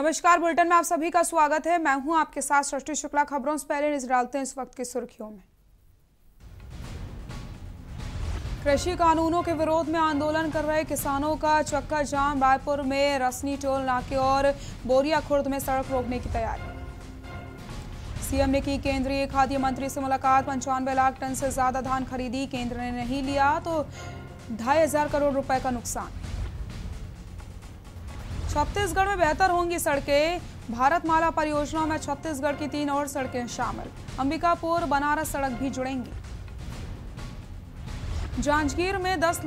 नमस्कार, बुलेटिन में आप सभी का स्वागत है। मैं हूँ आपके साथ सृष्टि शुक्ला। खबरों से पहले नज़र डालते हैं इस वक्त की सुर्खियों में। कृषि कानूनों के विरोध में आंदोलन कर रहे किसानों का चक्का जाम। रायपुर में रसनी टोल नाके और बोरिया खुर्द में सड़क रोकने की तैयारी। सीएम ने की केंद्रीय खाद्य मंत्री से मुलाकात। पंचानवे लाख टन से ज़्यादा धान खरीदी, केंद्र ने नहीं लिया तो ढाई हज़ार करोड़ रुपए का नुकसान। छत्तीसगढ़ में बेहतर होंगी सड़कें। भारतमाला परियोजना में छत्तीसगढ़ की तीन और सड़कें शामिल। अंबिकापुर, बनारस सड़क भी जुड़ेंगी। जांजगीर में 10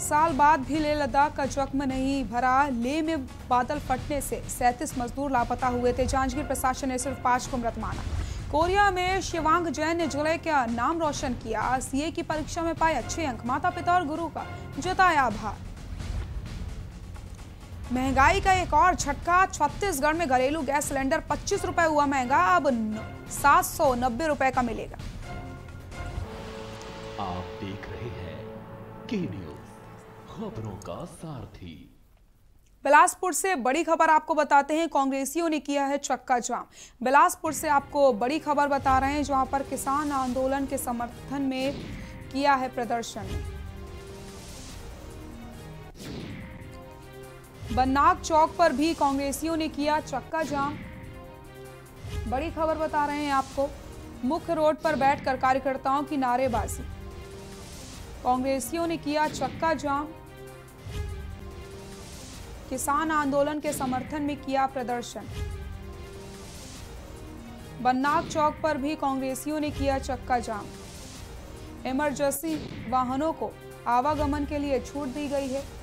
साल बाद भी लेह लद्दाख का जख्म नहीं भरा। लेह में बादल फटने से 37 मजदूर लापता हुए थे। जांजगीर प्रशासन ने सिर्फ़ पाँच को मृत माना। कोरिया में शिवांग जैन ने ज़िले का नाम रोशन किया। सीए की परीक्षा में पाए अच्छे अंक। माता पिता और गुरु का जताया आभार। महँगाई का एक और झटका छत्तीसगढ़ में घरेलू गैस सिलेंडर पच्चीस रुपए हुआ महँगा अब सात सौ नब्बे रुपए का मिलेगा। आप देख रहे हैं के न्यूज़ खबरों का सारथी। बिलासपुर से बड़ी खबर आपको बताते हैं कांग्रेसियों ने किया है चक्का जाम। बिलासपुर से आपको बड़ी खबर बता रहे हैं जहाँ पर किसान आंदोलन के समर्थन में किया है प्रदर्शन। बन्नाक चौक पर भी कांग्रेसियों ने किया चक्का जाम। बड़ी खबर बता रहे हैं आपको। मुख्य रोड पर बैठकर कार्यकर्ताओं की नारेबाजी। कांग्रेसियों ने किया चक्का जाम। किसान आंदोलन के समर्थन में किया प्रदर्शन। बन्नाक चौक पर भी कांग्रेसियों ने किया चक्का जाम। इमरजेंसी वाहनों को आवागमन के लिए छूट दी गई है।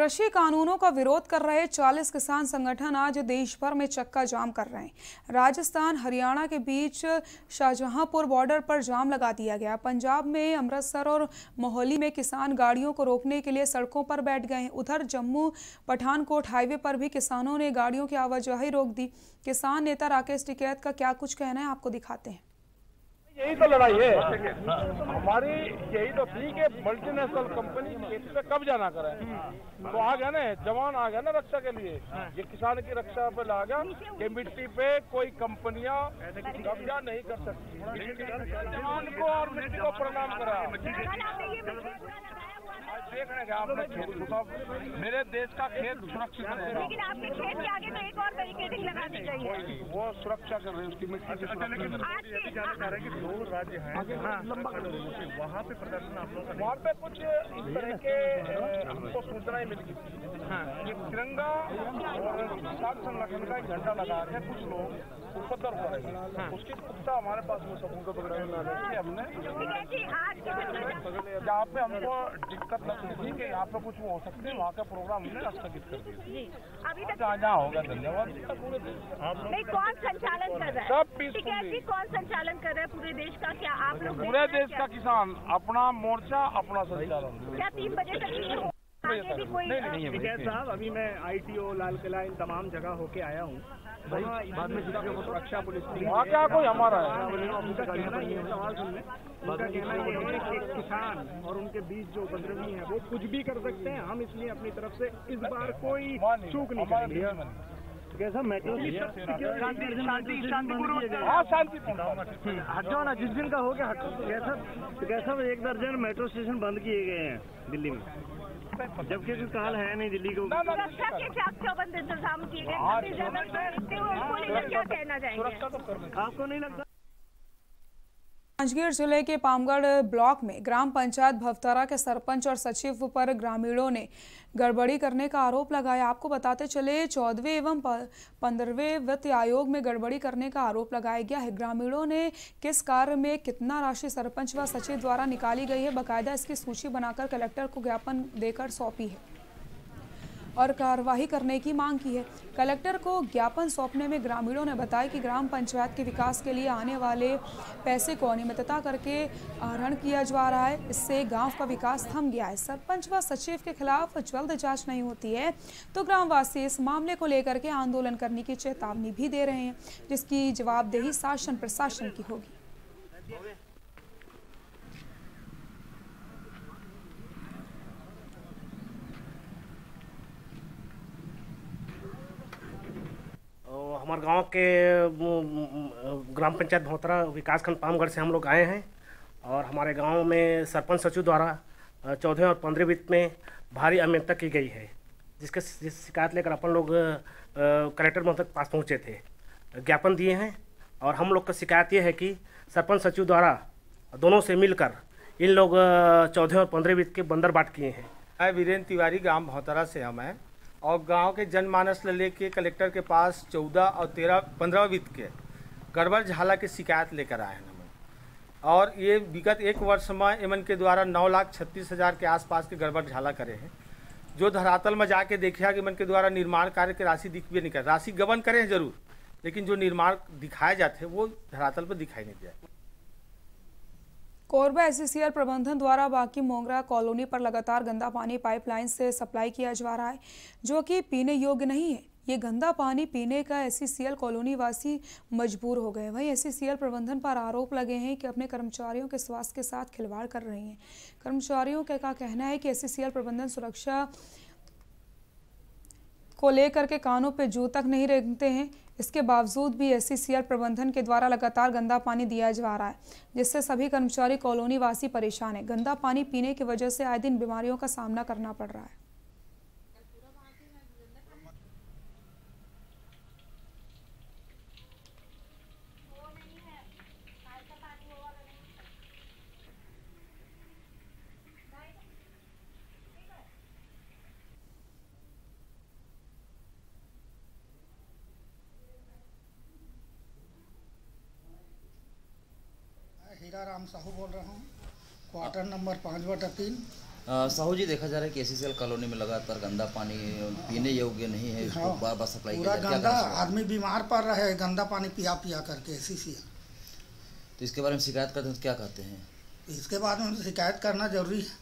कृषि कानूनों का विरोध कर रहे 40 किसान संगठन आज देश भर में चक्का जाम कर रहे हैं। राजस्थान, हरियाणा के बीच शाहजहांपुर बॉर्डर पर जाम लगा दिया गया। पंजाब में अमृतसर और मोहाली में किसान गाड़ियों को रोकने के लिए सड़कों पर बैठ गए हैं। उधर जम्मू पठानकोट हाईवे पर भी किसानों ने गाड़ियों की आवाजाही रोक दी। किसान नेता राकेश टिकैत का क्या कुछ कहना है, आपको दिखाते हैं। यही तो लड़ाई है। हमारी यही तो थी कि मल्टीनेशनल कंपनी खेती पे कब जाना करे। तो आ गया ना जवान आ गया ना रक्षा के लिए। ये किसान की रक्षा पे ला गया कि मिट्टी पे कोई कंपनियाँ कब्जा नहीं कर सकती। जवान को और मिट्टी को प्रणाम करा। हैं आपने खेत सुबह मेरे देश का खेत सुरक्षित रहेगा लेकिन आपके खेत के आगे तो एक और बैरिकेडिंग लगानी चाहिए कोई नहीं वो सुरक्षा कर रहे हैं उसकी मिट्टी की सुरक्षा आज के दो राज्य हैं वहाँ पे प्रदर्शन आप लोग वहाँ पे कुछ इस तरह के हमको सूचनाएँ मिली। कि तिरंगा और किसान संगठन का एक झंडा लगा रहे हैं कुछ लोग। कर रहे हैं। उसकी पुख्ता हमारे पास में सबूत वगैरह मिला हमने है। जहाँ पे हमको दिक्कत लगती थी कि यहाँ पे कुछ वो हो सकते हैं वहाँ का प्रोग्राम हमने स्थगित कर दिया। जहाँ जहाँ होगा धन्यवाद। पूरे देश का। कौन संचालन कर रहा है? सब है कौन संचालन कर रहा है पूरे देश का? क्या आप लोग पूरे हैं देश का किसान अपना मोर्चा अपना संचालन। क्या? तीन बजे तक हो? नहीं, नहीं, टिकैत साहब अभी मैं आईटीओ लाल किला इन तमाम जगह होके आया हूँ। बाद में सुरक्षा पुलिस वहाँ क्या कोई हमारा है? उनका कहना ये है। सवाल सुन लें। उनका कहना ये है कि किसान और उनके बीच जो उपद्रवी है वो कुछ भी कर सकते हैं। हम इसलिए अपनी तरफ़ से इस बार कोई चूक नहीं करेंगे। कैसा मेट्रो हाँ हट जाओ ना जिस दिन का हो गया हटो। कैसा कैसा एक दर्जन मेट्रो स्टेशन बंद किए गए हैं दिल्ली में। जबकि कोई काल है नहीं दिल्ली को। सुरक्षा के चाक चौबंद इंतज़ाम किए गए हाँ, देखते हुए उनको लेकर क्या कहना चाहेंगे सुरक्षा तो आपको नहीं लगता? जांजगीर ज़िले के पामगढ़ ब्लॉक में ग्राम पंचायत भवतारा के सरपंच और सचिव पर ग्रामीणों ने गड़बड़ी करने का आरोप लगाया। आपको बताते चले, चौदहवें एवं पंद्रहवें वित्त आयोग में गड़बड़ी करने का आरोप लगाया गया है। ग्रामीणों ने किस कार्य में कितना राशि सरपंच व सचिव द्वारा निकाली गई है, बकायदा इसकी सूची बनाकर कलेक्टर को ज्ञापन देकर सौंपी है। और कार्रवाई करने की मांग की है। कलेक्टर को ज्ञापन सौंपने में ग्रामीणों ने बताया कि ग्राम पंचायत के विकास के लिए आने वाले पैसे को अनियमितता करके आहरण किया जा रहा है। इससे गाँव का विकास थम गया है। सरपंच व सचिव के खिलाफ जल्द जाँच नहीं होती है। तो ग्रामवासी इस मामले को लेकर के आंदोलन करने की चेतावनी भी दे रहे हैं, जिसकी जवाबदेही शासन प्रशासन की होगी। हमारे गाँव के ग्राम पंचायत भौतरा विकासखंड पामगढ़ से हम लोग आए हैं और हमारे गाँव में सरपंच सचिव द्वारा चौदह और पंद्रह वित्त में भारी अनियमितता की गई है, जिसके जिस शिकायत लेकर अपन लोग कलेक्टर महोदय के पास पहुँचे थे। ज्ञापन दिए हैं और हम लोग का शिकायत ये है कि सरपंच सचिव द्वारा दोनों से मिलकर इन लोग चौदह और पंद्रह वित्त के बंदर बाट किए हैं। मैं वीरेंद्र तिवारी ग्राम भौतरा से हम हैं। और गाँव के जनमानस ले लेके कलेक्टर के पास चौदह और तेरह, पंद्रह वित्त के गड़बड़ झाला के शिकायत लेकर आए हैं हम। और ये विगत एक वर्ष में एमन के द्वारा नौ लाख छत्तीस हज़ार के आसपास के गड़बड़ झाला करे हैं, जो धरातल में जाके देखा कि मन के द्वारा निर्माण कार्य की राशि दिखबे नहीं कर, राशि गबन करें ज़रूर, लेकिन जो निर्माण दिखाए जाते हैं, वो धरातल पर दिखाई नहीं दिया। कोरबा एससीसीएल प्रबंधन द्वारा बाकी मोंगरा कॉलोनी पर लगातार गंदा पानी पाइपलाइन से सप्लाई किया जा रहा है, जो कि पीने योग्य नहीं है। ये गंदा पानी पीने का एससीसीएल कॉलोनी वासी मजबूर हो गए वहीं एससीसीएल प्रबंधन पर आरोप लगे हैं कि अपने कर्मचारियों के स्वास्थ्य के साथ खिलवाड़ कर रहे हैं। कर्मचारियों का का कहना है कि एससीसीएल प्रबंधन सुरक्षा को लेकर के कानों पे जू तक नहीं रेंगते हैं। इसके बावजूद भी एस प्रबंधन के द्वारा लगातार गंदा पानी दिया जा रहा है, जिससे सभी कर्मचारी कॉलोनी वासी परेशान है। गंदा पानी पीने की वजह से आए दिन बीमारियों का सामना करना पड़ रहा है हीरा राम साहू बोल रहा हूँ। क्वार्टर नंबर पाँच बटा तीन। साहू जी देखा जा रहा है कि एससीएल कॉलोनी में लगातार गंदा पानी पीने योग्य नहीं है हाँ, बार बार सप्लाई पूरा। गंदा आदमी बीमार पड़ रहा है गंदा पानी पिया पिया करके से तो इसके बारे में शिकायत करते हैं तो क्या कहते हैं? इसके बाद में शिकायत करना ज़रूरी है।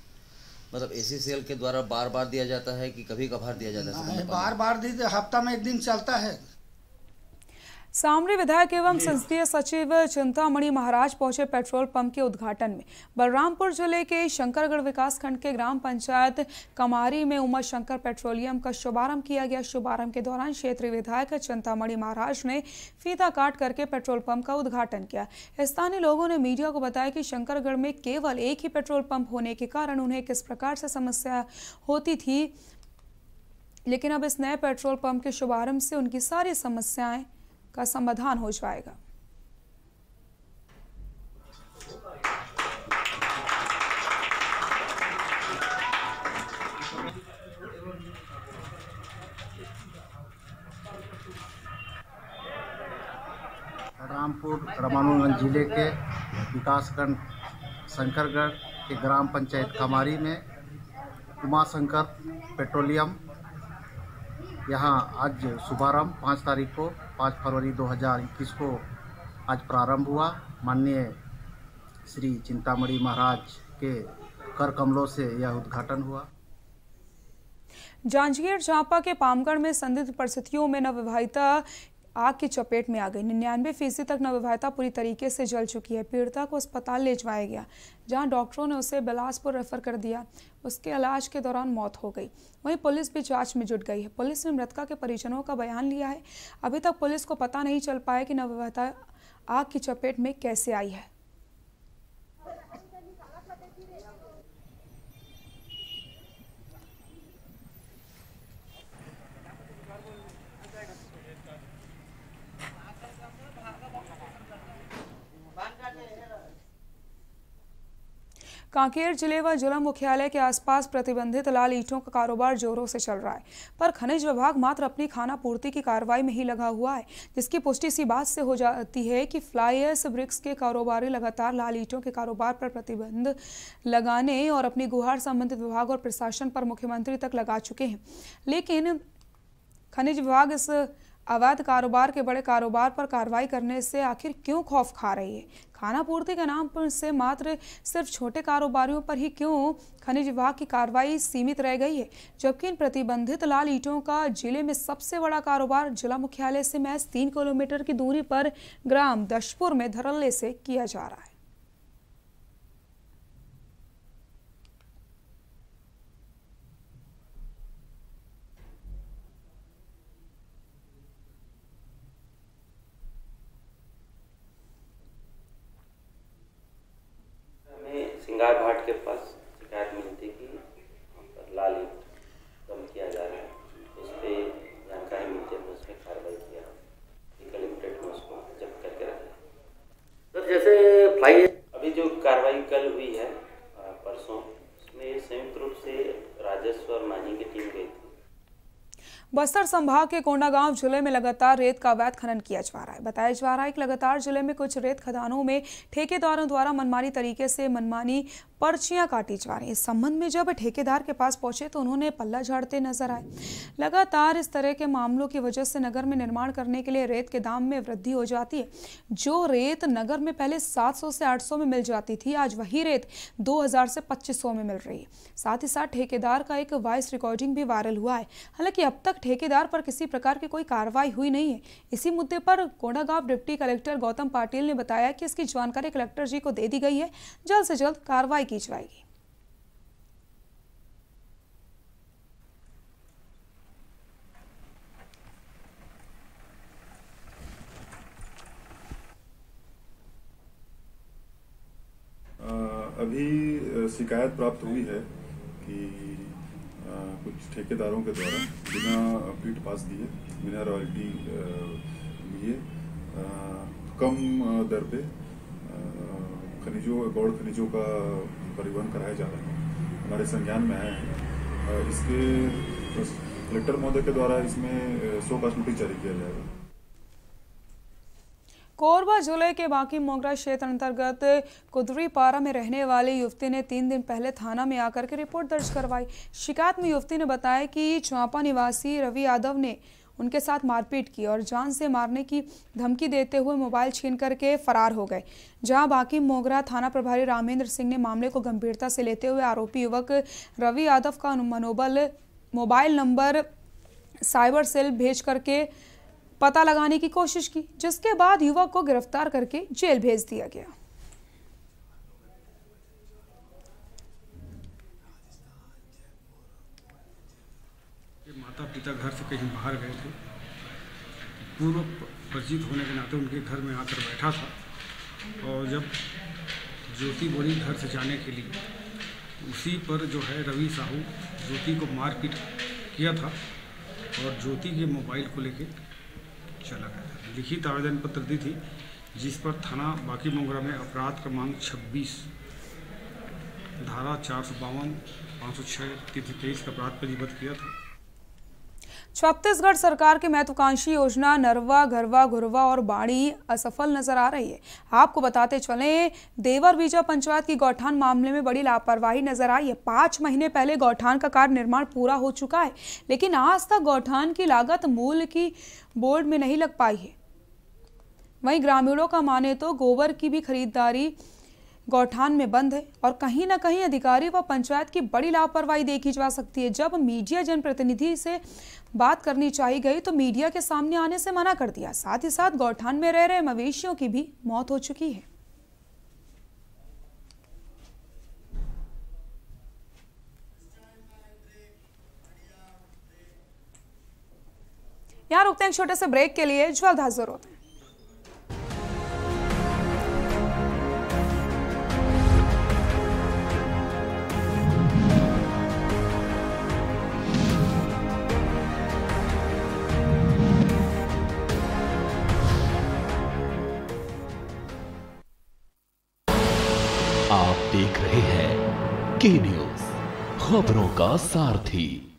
मतलब एससीएल के द्वारा बार बार दिया जाता है कि कभी कभार दिया जाता है? बार बार दी हफ़्ता में एक दिन चलता है। सामरी विधायक एवं संसदीय सचिव चिंतामणि महाराज पहुँचे पेट्रोल पंप के उद्घाटन में। बलरामपुर ज़िले के शंकरगढ़ विकास खंड के ग्राम पंचायत कमारी में उमा शंकर पेट्रोलियम का शुभारंभ किया गया। शुभारंभ के दौरान क्षेत्रीय विधायक चिंतामणि महाराज ने फीता काट करके पेट्रोल पंप का उद्घाटन किया। स्थानीय लोगों ने मीडिया को बताया कि शंकरगढ़ में केवल एक ही पेट्रोल पंप होने के कारण उन्हें किस प्रकार से समस्या होती थी लेकिन अब इस नए पेट्रोल पंप के शुभारंभ से उनकी सारी समस्याएँ का समाधान हो जाएगा। रामपुर रामानुगंज ज़िले के विकासखंड शंकरगढ़ के ग्राम पंचायत कमारी में उमाशंकर पेट्रोलियम यहाँ आज शुभारंभ, पाँच तारीख को, पाँच फरवरी 2021 को आज प्रारंभ हुआ। माननीय श्री चिंतामणि महाराज के कर कमलों से यह उद्घाटन हुआ। जांजगीर चांपा के पामगढ़ में संदिग्ध परिस्थितियों में नवविवाहिता आग की चपेट में आ गई। निन्यानवे फ़ीसदी तक नवविवाहिता पूरी तरीके से जल चुकी है। पीड़िता को अस्पताल ले जाया गया, जहाँ डॉक्टरों ने उसे बिलासपुर रेफर कर दिया। उसके इलाज के दौरान मौत हो गई। वहीं पुलिस भी जाँच में जुट गई है। पुलिस ने मृतका के परिजनों का बयान लिया है। अभी तक पुलिस को पता नहीं चल पाया कि नवविवाहिता आग की चपेट में कैसे आई है। कांकेर ज़िले व जिला मुख्यालय के आसपास प्रतिबंधित लाल ईटों का कारोबार जोरों से चल रहा है। पर खनिज विभाग मात्र अपनी खाना पूर्ति की कार्रवाई में ही लगा हुआ है, जिसकी पुष्टि इसी बात से हो जाती है कि फ्लाइस ब्रिक्स के कारोबारी लगातार लाल ईंटों के कारोबार पर प्रतिबंध लगाने और अपनी गुहार संबंधित विभाग और प्रशासन पर मुख्यमंत्री तक लगा चुके हैं। लेकिन खनिज विभाग इस अवैध कारोबार के बड़े कारोबार पर कार्रवाई करने से आखिर क्यों खौफ खा रही है? खाना पूर्ति के नाम पर से मात्र सिर्फ़ छोटे कारोबारियों पर ही क्यों खनिज विभाग की कार्रवाई सीमित रह गई है? जबकि इन प्रतिबंधित लाल ईटों का ज़िले में सबसे बड़ा कारोबार जिला मुख्यालय से महज तीन किलोमीटर की दूरी पर ग्राम दशपुर में धरल्ले से किया जा रहा है हमें सिंगार घाट के पास शिकायत मिली थी कि वहाँ पर लाल ईंट कम किया जा रहा है उस पर जानकारी मिलती है उस पर कार्रवाई किया कलेक्ट्रेट में उसको जब्त करके रखा सर जैसे फ्लाई अभी जो कार्रवाई कल हुई है अ, परसों उसमें संयुक्त रूप से राजस्व और माइनिंग की टीम गई थी बस्तर संभाग के कोंडागांव ज़िले में लगातार रेत का अवैध खनन किया जा रहा है। बताया जा रहा है कि लगातार ज़िले में कुछ रेत खदानों में ठेकेदारों द्वारा मनमानी तरीके से मनमानी पर्चियाँ काटी जा रही हैं। इस संबंध में जब ठेकेदार के पास पहुँचे तो उन्होंने पल्ला झाड़ते नज़र आए। लगातार इस तरह के मामलों की वजह से नगर में निर्माण करने के लिए रेत के दाम में वृद्धि हो जाती है। जो रेत नगर में पहले 700 से 800 में मिल जाती थी, आज वही रेत 2000 से 2500 में मिल रही है। साथ ही साथ ठेकेदार का एक वॉइस रिकॉर्डिंग भी वायरल हुआ है। हालाँकि अब तक ठेकेदार पर किसी प्रकार की कोई कार्रवाई हुई नहीं है। इसी मुद्दे पर कोंडागांव डिप्टी कलेक्टर गौतम पाटिल ने बताया कि इसकी जानकारी कलेक्टर जी को दे दी गई है। जल्द से जल्द कार्रवाई की जाएगी। अभी शिकायत प्राप्त हुई है कि कुछ ठेकेदारों के द्वारा बिना अपडेट पास दिए, बिना रॉयल्टी लिए कम दर पे खनिजों गौड़ खनिजों का परिवहन कराया जा रहा है। हमारे संज्ञान में आया है। इसके कलेक्टर महोदय के द्वारा इसमें सौ का नोटिस जारी किया जाएगा। कोरबा ज़िले के बाकी मोगरा क्षेत्र अंतर्गत कुदरीपारा में रहने वाली युवती ने तीन दिन पहले थाना में आकर के रिपोर्ट दर्ज करवाई। शिकायत में युवती ने बताया कि चांपा निवासी रवि यादव ने उनके साथ मारपीट की और जान से मारने की धमकी देते हुए मोबाइल छीन करके फरार हो गए। जहाँ बाकी मोगरा थाना प्रभारी रामेंद्र सिंह ने मामले को गंभीरता से लेते हुए आरोपी युवक रवि यादव का मनोबल मोबाइल नंबर साइबर सेल भेज करके पता लगाने की कोशिश की, जिसके बाद युवक को गिरफ़्तार करके जेल भेज दिया गया। माता पिता घर से कहीं बाहर गए थे। पूर्व परिचित होने के नाते उनके घर में आकर बैठा था और जब ज्योति बोली घर से जाने के लिए, उसी पर जो है रवि साहू ज्योति को मारपीट किया था और ज्योति के मोबाइल को लेके चला गया था लिखित आवेदन पत्र दी थी, जिस पर थाना बाकी मोगरा में अपराध क्रमांक 26 धारा चार सौ बावन, पाँच सौ छः तिथि तेईस का अपराध पंजीबद्ध किया था। छत्तीसगढ़ सरकार की महत्वाकांक्षी योजना नरवा, घरवा, घुरवा और बाड़ी असफल नज़र आ रही है। आपको बताते चले, देवर बीजा पंचायत की गौठान मामले में बड़ी लापरवाही नज़र आई है। पाँच महीने पहले गौठान का कार्य निर्माण पूरा हो चुका है, लेकिन आज तक गौठान की लागत मूल की बोर्ड में नहीं लग पाई है। वहीं ग्रामीणों का माने तो गोबर की भी खरीदारी गौठान में बंद है और कहीं ना कहीं अधिकारी व पंचायत की बड़ी लापरवाही देखी जा सकती है। जब मीडिया जनप्रतिनिधि से बात करनी चाहिए गई तो मीडिया के सामने आने से मना कर दिया। साथ ही साथ गौठान में रह रहे मवेशियों की भी मौत हो चुकी है। यहाँ रुकते हैं छोटे से ब्रेक के लिए। जल्द हाजिर होते हैं। खबरों का सारथी।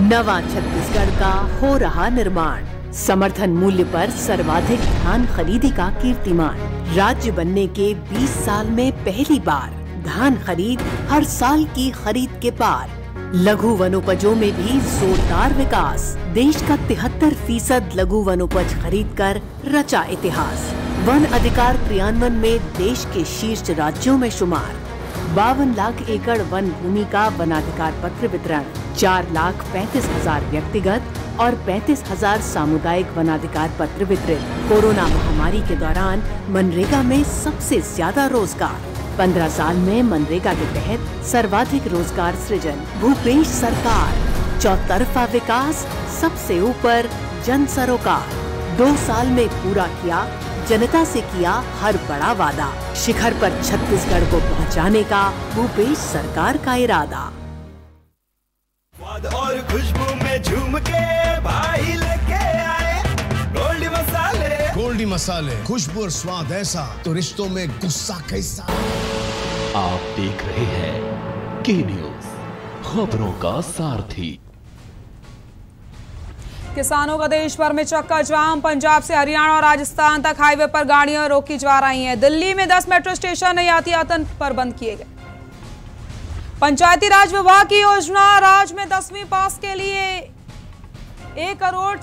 नवा छत्तीसगढ़ का हो रहा निर्माण। समर्थन मूल्य पर सर्वाधिक धान खरीदी का कीर्तिमान। राज्य बनने के 20 साल में पहली बार धान खरीद हर साल की खरीद के पार। लघु वनोपजों में भी जोरदार विकास। देश का तिहत्तर फ़ीसद लघु वनोपज खरीद कर रचा इतिहास। वन अधिकार क्रियान्वयन में देश के शीर्ष राज्यों में शुमार। बावन लाख एकड़ वन भूमि का वनाधिकार पत्र वितरण, चार लाख पैंतीस हज़ार व्यक्तिगत और पैंतीस हज़ार सामुदायिक वनाधिकार पत्र वितरित। कोरोना महामारी के दौरान मनरेगा में सबसे ज़्यादा रोज़गार। पंद्रह साल में मनरेगा के तहत सर्वाधिक रोज़गार सृजन, भूपेश सरकार। चौतरफा विकास, सबसे ऊपर जन सरोकार। दो साल में पूरा किया जनता से किया हर बड़ा वादा। शिखर पर छत्तीसगढ़ को पहुँचाने का भूपेश सरकार का इरादा। और खुशबू में झूम के भाई लेके आए गोल्डी मसाले। गोल्डी मसाले खुशबू और स्वाद ऐसा तो रिश्तों में गुस्सा कैसा? आप देख रहे हैं के न्यूज़ खबरों का सारथी। किसानों का देश भर में चक्का जाम। पंजाब से हरियाणा और राजस्थान तक हाईवे पर गाड़ियाँ रोकी जा रही हैं। दिल्ली में 10 मेट्रो स्टेशन यातायातन पर बंद किए गए। पंचायती राज विभाग की योजना राज्य में दसवीं पास के लिए एक करोड़